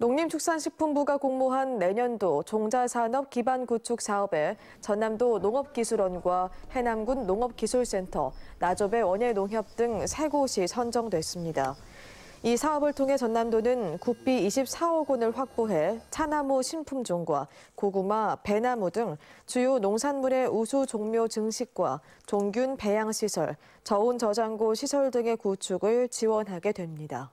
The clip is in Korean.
농림축산식품부가 공모한 내년도 종자산업 기반 구축 사업에 전남도 농업기술원과 해남군 농업기술센터, 나조배 원예농협 등 세 곳이 선정됐습니다. 이 사업을 통해 전남도는 국비 24억 원을 확보해 차나무 신품종과 고구마, 배나무 등 주요 농산물의 우수 종묘 증식과 종균 배양 시설, 저온 저장고 시설 등의 구축을 지원하게 됩니다.